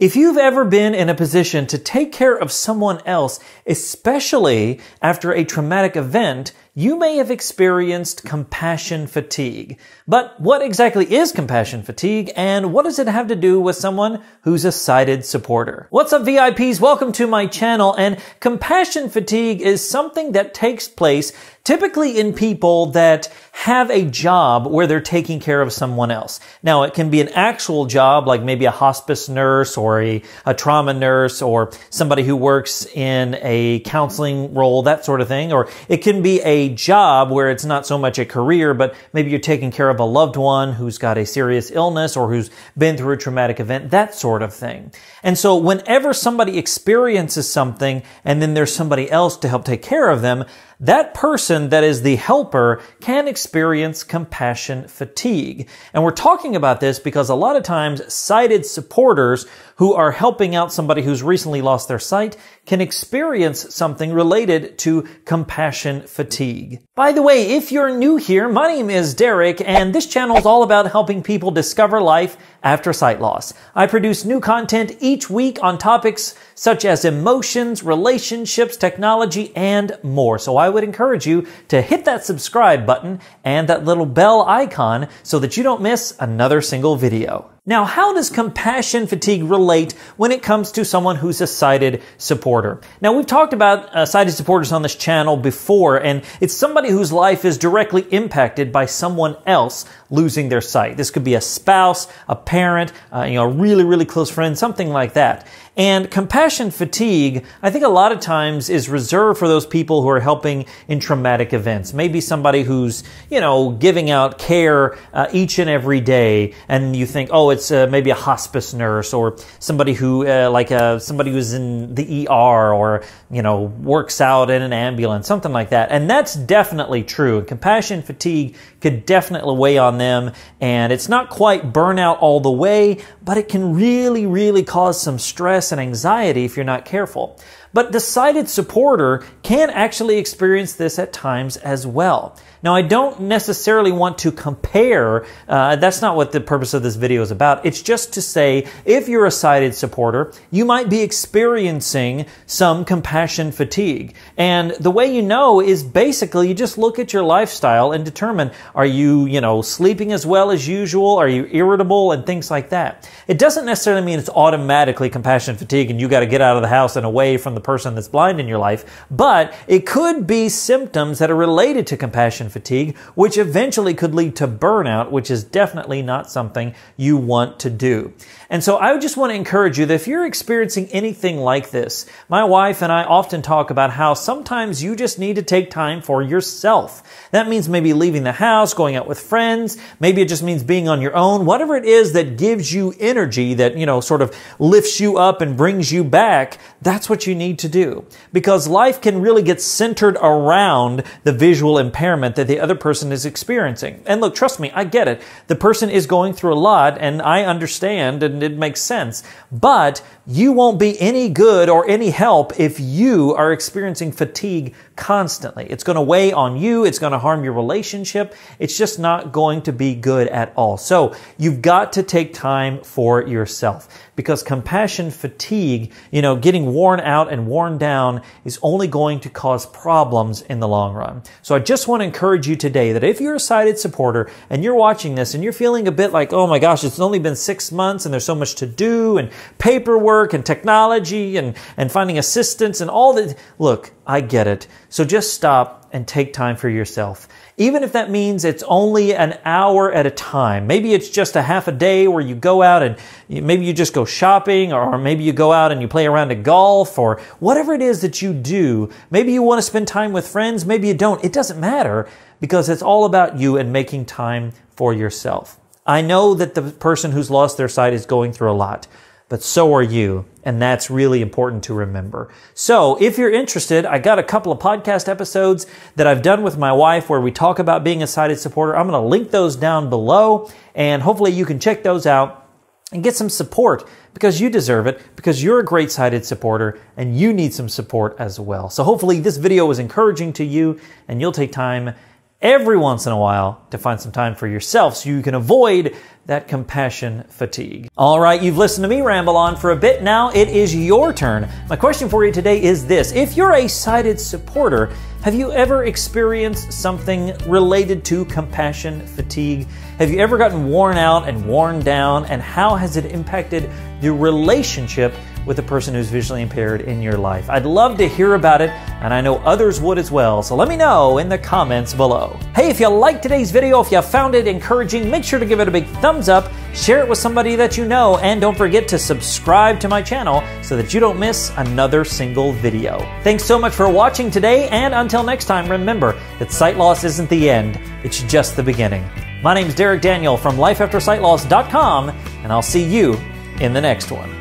If you've ever been in a position to take care of someone else, especially after a traumatic event, you may have experienced compassion fatigue. But what exactly is compassion fatigue and what does it have to do with someone who's a sighted supporter? What's up VIPs? Welcome to my channel and compassion fatigue is something that takes place typically in people that have a job where they're taking care of someone else. Now, it can be an actual job like maybe a hospice nurse or a, a trauma nurse or somebody who works in a counseling role, that sort of thing. Or it can be a job where it's not so much a career, but maybe you're taking care of a loved one who's got a serious illness or who's been through a traumatic event, that sort of thing. And so whenever somebody experiences something and then there's somebody else to help take care of them, that person that is the helper can experience compassion fatigue. And we're talking about this because a lot of times sighted supporters who are helping out somebody who's recently lost their sight can experience something related to compassion fatigue. By the way, if you're new here, my name is Derek and this channel is all about helping people discover life after sight loss. I produce new content each week on topics such as emotions, relationships, technology, and more. So I would encourage you to hit that subscribe button and that little bell icon so that you don't miss another single video. Now, how does compassion fatigue relate when it comes to someone who's a sighted supporter? Now, we've talked about uh, sighted supporters on this channel before, and it's somebody whose life is directly impacted by someone else losing their sight. This could be a spouse, a parent, uh, you know, a really, really close friend, something like that. And compassion fatigue, I think a lot of times is reserved for those people who are helping in traumatic events. Maybe somebody who's, you know, giving out care uh, each and every day, and you think, oh, it's uh, maybe a hospice nurse or somebody who, uh, like uh, somebody who's in the ER or, you know, works out in an ambulance, something like that. And that's definitely true. And Compassion fatigue could definitely weigh on them, and it's not quite burnout all the way, but it can really, really cause some stress and anxiety if you're not careful. But the sighted supporter can actually experience this at times as well. Now, I don't necessarily want to compare. Uh, that's not what the purpose of this video is about. It's just to say, if you're a sighted supporter, you might be experiencing some compassion fatigue. And the way you know is basically you just look at your lifestyle and determine, are you, you know, sleeping as well as usual? Are you irritable and things like that? It doesn't necessarily mean it's automatically compassion fatigue and you got to get out of the house and away from the person that's blind in your life, but it could be symptoms that are related to compassion fatigue, which eventually could lead to burnout, which is definitely not something you want to do. And so I just want to encourage you that if you're experiencing anything like this, my wife and I often talk about how sometimes you just need to take time for yourself. That means maybe leaving the house, going out with friends. Maybe it just means being on your own. Whatever it is that gives you energy, that, you know, sort of lifts you up and brings you back, that's what you need to do. Because life can really get centered around the visual impairment that the other person is experiencing. And look, trust me, I get it. The person is going through a lot and I understand and it makes sense. But you won't be any good or any help if you are experiencing fatigue constantly. It's going to weigh on you. It's going to harm your relationship. It's just not going to be good at all. So you've got to take time for yourself because compassion fatigue, you know, getting worn out and worn down is only going to cause problems in the long run. So I just want to encourage you today that if you're a sighted supporter and you're watching this and you're feeling a bit like, oh my gosh, it's only been six months and there's so much to do and paperwork and technology and, and finding assistance and all that. Look, I get it. So just stop and take time for yourself. Even if that means it's only an hour at a time. Maybe it's just a half a day where you go out and maybe you just go shopping or maybe you go out and you play around at golf or whatever it is that you do. Maybe you want to spend time with friends. Maybe you don't. It doesn't matter because it's all about you and making time for yourself. I know that the person who's lost their sight is going through a lot but so are you. And that's really important to remember. So if you're interested, I got a couple of podcast episodes that I've done with my wife where we talk about being a sighted supporter. I'm going to link those down below and hopefully you can check those out and get some support because you deserve it, because you're a great sighted supporter and you need some support as well. So hopefully this video was encouraging to you and you'll take time every once in a while to find some time for yourself so you can avoid that compassion fatigue. All right, you've listened to me ramble on for a bit. Now it is your turn. My question for you today is this If you're a sighted supporter, have you ever experienced something related to compassion fatigue? Have you ever gotten worn out and worn down? And how has it impacted your relationship with a person who's visually impaired in your life. I'd love to hear about it, and I know others would as well, so let me know in the comments below. Hey, if you liked today's video, if you found it encouraging, make sure to give it a big thumbs up, share it with somebody that you know, and don't forget to subscribe to my channel so that you don't miss another single video. Thanks so much for watching today, and until next time, remember that sight loss isn't the end, it's just the beginning. My name is Derek Daniel from lifeaftersightloss.com, and I'll see you in the next one.